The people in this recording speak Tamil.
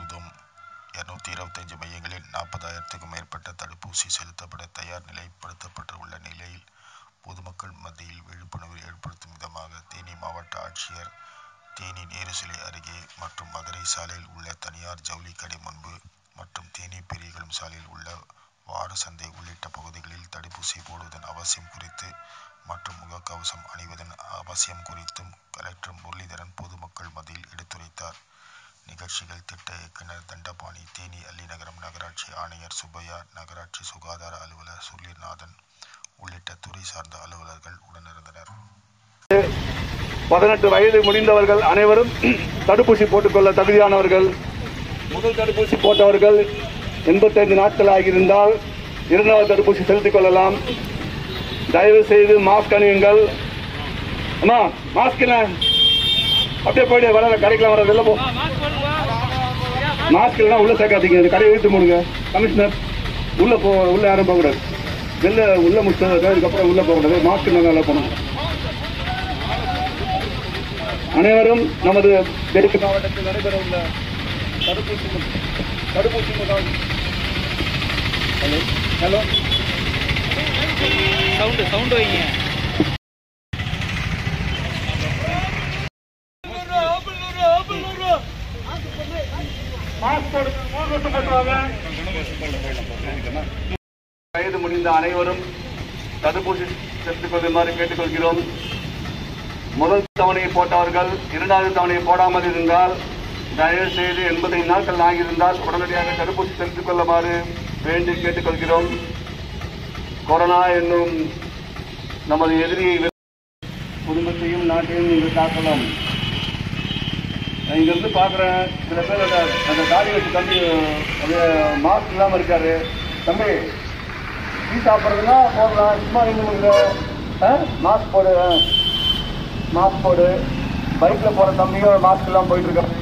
நூற்றி இருபத்தஞ்சு மையங்களில் நாற்பதாயிரத்துக்கும் மேற்பட்ட தடுப்பூசி செலுத்தப்பட தயார் நிலைப்படுத்தப்பட்டுள்ள நிலையில் பொதுமக்கள் மத்தியில் விழிப்புணர்வு ஏற்படுத்தும் விதமாக தேனி மாவட்ட ஆட்சியர் தேனி நேருசிலை அருகே மற்றும் மதுரை சாலையில் உள்ள தனியார் ஜவுளி கடை முன்பு மற்றும் தேனி பெரியகுளம் சாலையில் உள்ள வார சந்தை உள்ளிட்ட பகுதிகளில் தடுப்பூசி போடுவதன் அவசியம் குறித்து மற்றும் முகக்கவசம் அணிவதன் அவசியம் குறித்தும் கலெக்டர் முரளிதரன் பொதுமக்கள் மத்தியில் நிகழ்ச்சிகள் திட்ட இயக்குனர் தண்டபாணி தேனி அல்லிநகரம் நகராட்சி ஆணையர் சுப்பையா நகராட்சி சுகாதார அலுவலர் சுர்லிநாதன் உள்ளிட்ட துறை சார்ந்த அலுவலர்கள் உடனிருந்தனர். பதினெட்டு வயது முடிந்தவர்கள் அனைவரும் தடுப்பூசி போட்டுக்கொள்ள தகுதியானவர்கள் முதல் தடுப்பூசி போட்டவர்கள் எண்பத்தைந்து நாட்கள் ஆகியிருந்தால் இரண்டாவது தடுப்பூசி செலுத்திக் கொள்ளலாம். தயவு செய்து மாஸ்க் அணியுங்கள். அம்மா மாஸ்க் என்ன? அப்படியே போயிட்டு வர கடைக்கெல்லாம் வர வெளில போ. மாஸ்க் இல்லைனா உள்ள சேர்க்காதீங்க. இந்த கடையை இழுத்து மூடுங்க. கமிஷனர் உள்ள போ உள்ள யாரும் போகக்கூடாது. வெளில உள்ள முடிச்சது அதுக்கப்புறம் உள்ள போகக்கூடாது. மாஸ்க் நல்லா போகணும். அனைவரும் நமது தெற்கு மாவட்டத்தில் நடைபெற உள்ள தடுப்பூசி தடுப்பூசி முகாம். ஹலோ ஹலோ சவுண்டு சவுண்டு வைங்க மாஸ்க் போடுங்க முகக்கவசம் போட்டு வாங்க. வயது முடிந்த அனைவரும் தடுப்பூசி செலுத்திக் கொள்ளுமாறு கேட்டுக்கொள்கிறோம். முதல் தவணையை போட்டவர்கள் இரண்டாவது தவணையை போடாமல் இருந்தால் தயவு செய்து எண்பத்தைந்து நாட்கள் ஆகியிருந்தால் உடனடியாக தடுப்பூசி செலுத்திக் கொள்ளுமாறு வேண்டி கேட்டுக்கொள்கிறோம். கொரோனா என்னும் நமது எதிரியை குடும்பத்தையும் நாட்டையும் நீங்கள் தாக்கலாம். நான் இங்க இருந்து பாக்குறேன். சில பேர் அந்த அந்த தாடி வச்சு தம்பி அப்படியே மாஸ்க் இல்லாம இருக்காரு. தம்பி டீ சாப்பிட்றதுனா போடலாம். சும்மா நின்று மாஸ்க் போடு மாஸ்க் போடு. பைக்ல போற தம்பியும் மாஸ்க் இல்லாமல் போயிட்டு இருக்காரு.